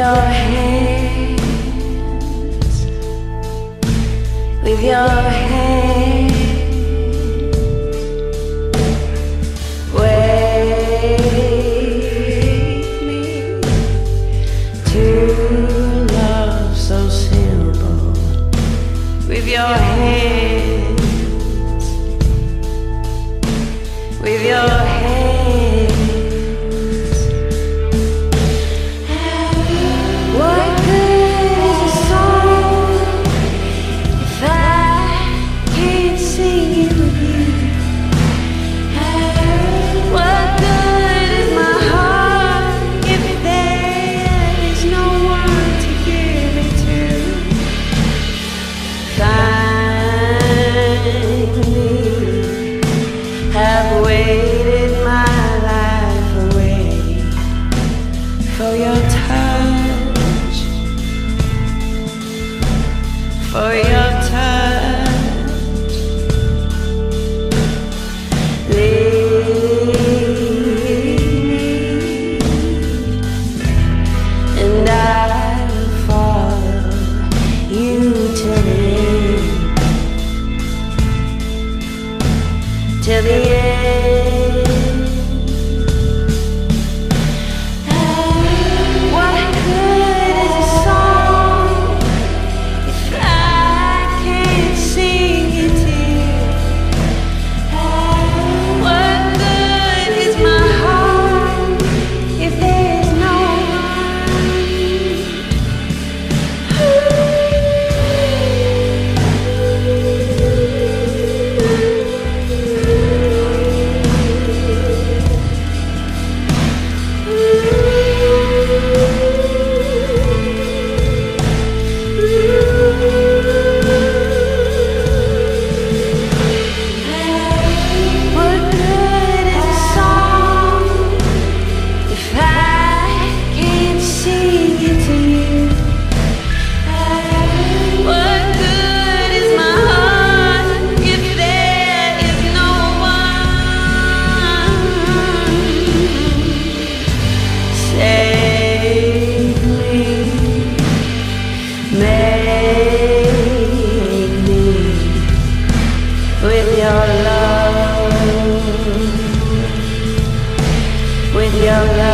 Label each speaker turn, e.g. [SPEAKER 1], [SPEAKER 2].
[SPEAKER 1] your hands, with your hands. Wake me to love so simple. With your hands, with your feel your touch. For your touch. Lead And I will follow you to the Till the end. young